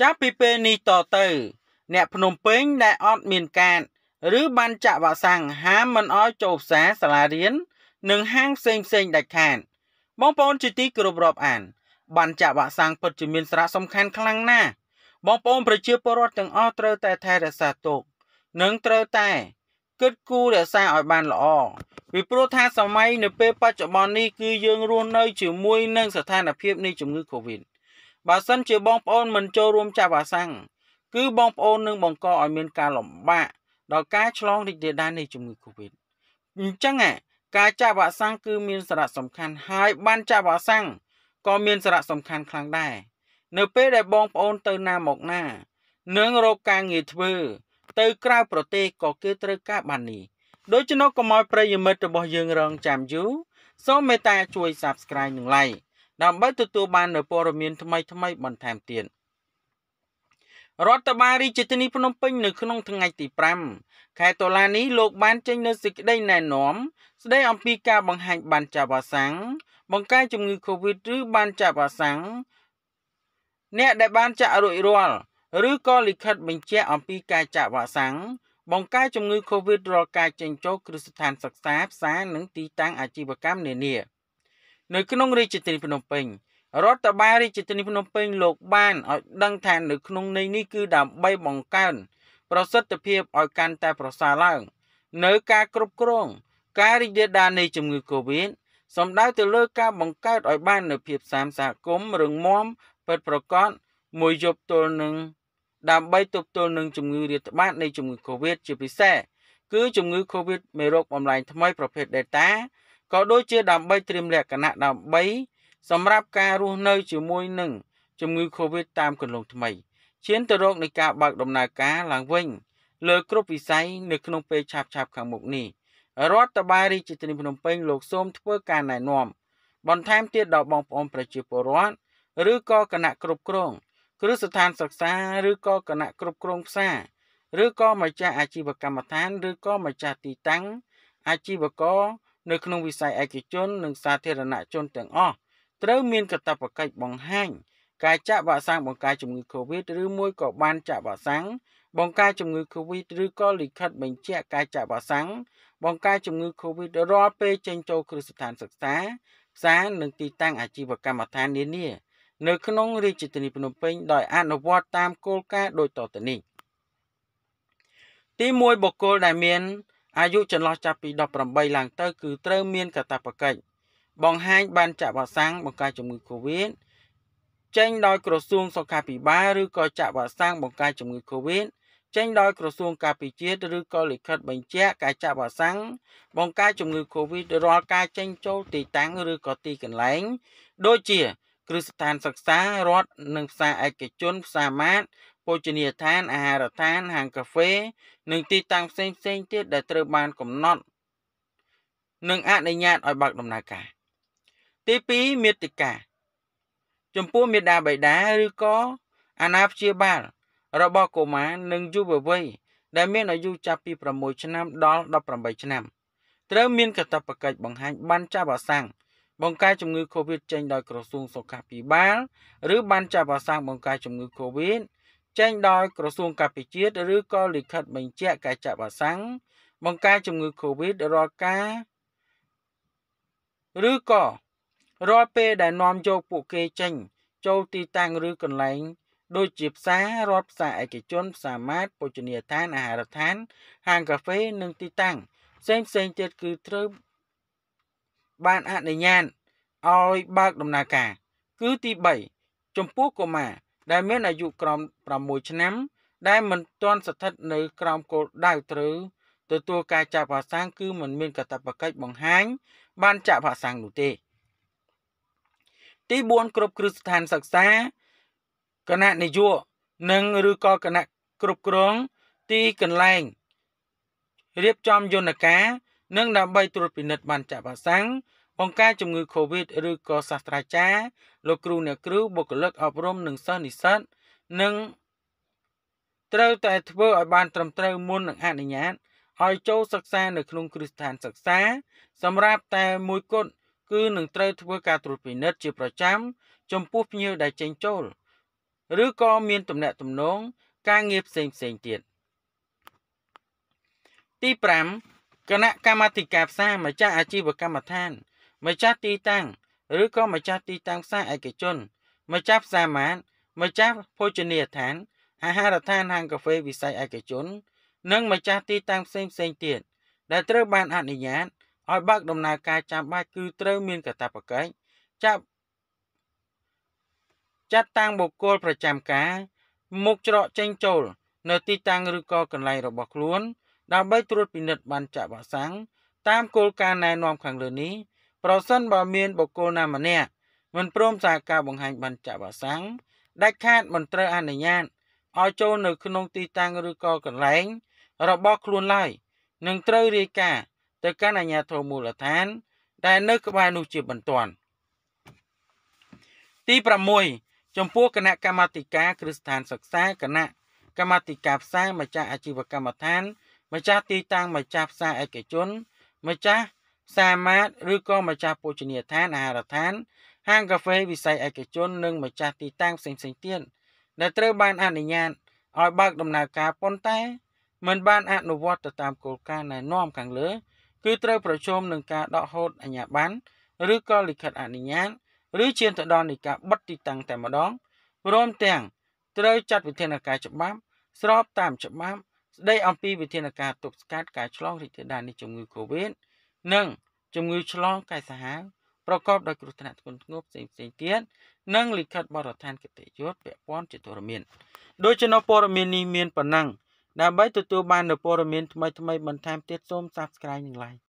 ចាប់ពីពេលនេះតទៅ អ្នកភ្នំពេញដែលអត់មានកាតឬបានចាក់វ៉ាក់សាំងហាមមិនអោយចូលផ្សារសាលារៀននិងហាងផ្សេងផ្សេងដាច់ខាតបងប្អូនជាទីគោរពរាប់អាន បានចាក់វ៉ាក់សាំងពិតជាមានសារៈសំខាន់ខ្លាំងណាស់បងប្អូនប្រជាពលរដ្ឋទាំងអស់ត្រូវតែថែរក្សាទុកនិងត្រូវតែគិតគូររក្សាឲ្យបានល្អពីព្រោះថាសម័យនៅពេលបច្ចុប្បន្ននេះគឺយើងរស់នៅជាមួយនឹងស្ថានភាពនៃជំងឺ Covid បើសិនជាបងប្អូនមិនចូលរួមចាក់វ៉ាក់សាំងគឺបងប្អូននឹងបង្កឲ្យមានការលំបាកដល់ការឆ្លងរីករាលដាលនៃជំងឺ Covid អញ្ចឹងការចាក់វ៉ាក់សាំងគឺមានសារៈសំខាន់ហើយបានចាក់វ៉ាក់សាំងក៏មានសារៈសំខាន់ខ្លាំងដែរនៅពេលដែលបងប្អូនទៅណាមកណានឹងរកការងារធ្វើ ទៅក្រៅប្រទេសក៏គេត្រូវការបាននេះដូច្នោះកុំឲ្យប្រិយមិត្តរបស់យើងរងចាំយូរសូមមេត្តាជួយ Subscribe និង Like ដើម្បីទទួលបាននូវព័ត៌មានថ្មីថ្មីបន្ថែមទៀតរដ្ឋបាលរាជធានីភ្នំពេញនៅក្នុងថ្ងៃទី5ខែតុលានេះលោកបានចេញនូវសេចក្តីណែនាំ ស្តីអំពីការបង្ហាញបានចាវ៉ាសាំងបង្ការជំងឺ Covid ឬបានចាវ៉ាសាំងអ្នកដែលបានចាក់រួចរាល់ឬក៏លិខិតបញ្ជាក់អំពីការចាក់វ៉ាក់សាំងបង្ការជំងឺ Covid រាល់ការចេញចូលគ្រឹះស្ថានសិក្សាផ្សារនិងទីតាំងអាជីវកម្មនានា នៅក្នុងរាជធានីភ្នំពេញរដ្ឋបាលរាជធានីភ្នំពេញលោកបានឲ្យដឹងថានៅក្នុងន័យនេះគឺដើម្បីបង្កើនប្រសិទ្ធភាពឲ្យកាន់តែប្រសើរឡើង នៅការគ្រប់គ្រង ការរីករាលដាលនៃជំងឺ Covid សំដៅទៅលើការបង្កើតឲ្យបាននូវភាពសាមសហគមន៍រឹងមាំពិតប្រាកដមួយយប់ទល់នឹងដើម្បីទប់ទល់នឹងជំងឺរាតត្បាតនៃជំងឺ Covid ជាពិសេសគឺជំងឺ Covid មេរោគបំលែងថ្មីប្រភេទ Delta ក៏ដូចជាដើម្បីត្រៀមលក្ខណៈដើម្បី សម្រាប់ការរស់នៅជាមួយនឹងជំងឺ Covid តាមគន្លងថ្មីឈានទៅរកនៃការបើកដំណើរការឡើងវិញ លើគ្រប់វិស័យនៅក្នុងពេលឆាប់ៗខាងមុខនេះរដ្ឋបាលរាជធានីភ្នំពេញលោកសូមធ្វើការណែនាំបន្ថែមទៀតដល់បងប្អូនប្រជាពលរដ្ឋឬក៏គណៈគ្រប់គ្រងគ្រឹះស្ថានសិក្សាឬក៏គណៈគ្រប់គ្រងផ្សារឬក៏ម្ចាស់អាជីវកម្មដ្ឋាន ឬក៏ម្ចាស់ទីតាំងអាជីវករ នៅក្នុងវិស័យឯកជននិងសាធារណជនទាំងអស់ត្រូវមានកាតព្វកិច្ចបង្ហាញការចាក់វ៉ាក់សាំងបង្ការជំងឺ Covid ឬមួយក៏បានចាក់វ៉ាក់សាំងបង្ការជំងឺ Covid ឬក៏លិខិតបញ្ជាក់ការចាក់វ៉ាក់សាំងបង្ការជំងឺ Covid រាល់ពេលចេញចូលគ្រឹះស្ថានសិក្សាផ្សារនិងទីតាំងអាជីវកម្មដ្ឋាននានានៅក្នុងរាជធានីភ្នំពេញដោយអនុវត្តតាមគោលការណ៍ដូចតទៅនេះទី1បុគ្គលដែលមាន អាយុចន្លោះចាប់ពី18ឡើងទៅគឺត្រូវមានកាតព្វកិច្ចបង្ហាញបានចាក់វ៉ាក់សាំងបង្ការជំងឺ Covid ចេញដោយក្រសួងសុខាភិបាលឬក៏ចាក់វ៉ាក់សាំងបង្ការជំងឺ Covid ចេញដោយក្រសួងការពារជាតិឬក៏លិខិតបញ្ជាក់ការចាក់វ៉ាក់សាំងបង្ការជំងឺ Covid រាល់ការចេញចូលទីតាំងឬក៏ទីកន្លែង ដូចជាគ្រឹះស្ថានសិក្សារដ្ឋនិងផ្សារឯកជនផ្សារម៉ាត ភោជនីយដ្ឋានអាហារដ្ឋានហាងកាហ្វេ និងទីតាំងផ្សេងផ្សេងទៀតដែលត្រូវបានកំណត់និងអនុញ្ញាតឲ្យបើកដំណើរការ ទី2មេតិកាចំពោះមេដាបៃតាឬក៏អាណាព្យាបាលរបស់កុមារនិងយុវវ័យដែលមានអាយុចាប់ពី6ឆ្នាំដល់18ឆ្នាំត្រូវមានកាតព្វកិច្ចបង្ហាញបានចាប់អាសាំងបង្ការជំងឺ Covid ចេញដោយក្រសួងសុខាភិបាល ឬបានចាប់អាសាំងបង្ការជំងឺ Covid ចេញដោយក្រសួងការពារជាតិឬក៏លិខិតបញ្ជាក់ការចាប់អាសាំងបង្ការជំងឺ Covid រាល់ការឬក៏រាល់ពេលដែលនាំយកពួកគេចេញ ចូលទីតាំងឬកន្លែង ដូចជាផ្សាររដ្ឋផ្សារឯកជនផ្សារម៉ាតភោជនីយដ្ឋានអាហារដ្ឋាន ហាងកាហ្វេនិងទីតាំងផ្សេងផ្សេងទៀតគឺត្រូវបានអនុញ្ញាតឲ្យបើកដំណើរការ គឺទី3ចំពោះកុមារ ដែលមានអាយុក្រោម6ឆ្នាំ ដែលមិនទាន់ស្ថិតនៅក្រោមគោលដៅត្រូវទទួលការចាក់វ៉ាក់សាំងគឺមិនមានកាតព្វកិច្ចបង្ហាញ បានចាក់វ៉ាក់សាំងនោះទេ ទី4គ្រប់គ្រឹះស្ថានសិក្សាគណៈនយោបាយនិងឬក៏គណៈគ្រប់គ្រងទីកន្លែងរៀបចំយន្តការ និងដើម្បីត្រួតពិនិត្យបានចាក់វ៉ាក់សាំង បង្ការជំងឺ Covid ឬក៏សាស្ត្រាចារ្យលោកគ្រូអ្នកគ្រូបុគ្គលិកអប់រំនិងសិស្សនិស្សិតនឹងត្រូវតែធ្វើឲ្យបានត្រឹមត្រូវមុននឹងអនុញ្ញាតឲ្យចូលសិក្សានៅក្នុងគ្រឹះស្ថានសិក្សា សម្រាប់តែមួយគត់គឺនឹងត្រូវធ្វើការត្រួតពិនិត្យជាប្រចាំចំពោះភ្ញៀវដែលចេញចូលឬក៏មានទំនាក់ទំនងការងារផ្សេងផ្សេងទៀតទី5គណៈកម្មាធិការផ្សារម្ចាស់អាជីវកម្មដ្ឋាន ម្ចាស់ទីតាំងឬក៏ម្ចាស់ទីតាំងផ្សារឯកជន ម្ចាស់ផ្សារម៉ាតម្ចាស់ភោជនីយដ្ឋានអាហារដ្ឋានហាងកាហ្វេវិស័យឯកជន និងម្ចាស់ទីតាំងផ្សេងផ្សេងទៀតដែលត្រូវបានអនុញ្ញាតឲ្យបើកដំណើរការចាំបាច់គឺត្រូវមានកាតព្វកិច្ចចាប់ចាត់តាំងបុគ្គលប្រចាំការមុខច្រកចេញចូល នៅទីតាំងឬក៏កន្លែងរបស់ខ្លួន ដើម្បីត្រួតពិនិត្យបានចាក់វ៉ាក់សាំងតាមគោលការណ៍ណែនាំខាងលើនេះ ប្រសិនបើមានបុគ្គលណាម្នាក់មិនព្រមសហការបង្ហាញបានចាក់វ៉ាក់សាំងដាច់ខាតមិនត្រូវអនុញ្ញាតឲ្យចូលនៅក្នុងទីតាំងឬក៏កន្លែង របស់ខ្លួនឡើយនឹងត្រូវរាយការណ៍ទៅកាន់អាជ្ញាធរមូលដ្ឋាន ដែលនៅក្បែរនោះជាបន្ទាន់ទី6ចំពោះគណៈកម្មាធិការគ្រឹះស្ថានសិក្សាគណៈកម្មាធិការផ្សារម្ចាស់អាជីវកម្មដ្ឋានម្ចាស់ទីតាំងម្ចាស់ផ្សារឯកជនម្ចាស់ផ្សារម៉ាតឬក៏ម្ចាស់ភោជនីយដ្ឋានអាហារដ្ឋាន ហាងកាហ្វេវិស័យឯកជននិងម្ចាស់ទីតាំងផ្សេងៗទៀតដែលត្រូវបានអនុញ្ញាតឲ្យបើកដំណើរការប៉ុន្តែមិនបានអនុវត្តទៅតាមគោលការណ៍ណែនាំខាងលើ គឺត្រូវប្រឈមនឹងការដកហូតអាជ្ញាប័ណ្ណឬក៏លិខិតអនុញ្ញាតឬឈានទៅដល់នៃការបិទទីតាំងតែម្ដងព្រមទាំងត្រូវចាត់វិធានការច្បាប់ ស្របតាមច្បាប់ស្ដីអំពីវិធានការទប់ស្កាត់ការឆ្លងរីករាលដាលនៃជំងឺ Covid និងជំងឺឆ្លងកាយសាហាវប្រកបដោយគ្រោះថ្នាក់ធ្ងន់ធ្ងរផ្សេងៗទៀតនិងលិខិតបទដ្ឋានកិត្តិយសពាក់ព័ន្ធជាទូរមានដោយចំណុចព័ត៌មាននេះមានប៉ុណ្ណឹងដើម្បីទទួលបាននូវព័ត៌មានថ្មីៗបន្ថែមទៀតសូម Subscribe និង Like